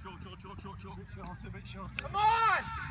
short, short, short, short, short. A bit shorter, a bit shorter. Come on!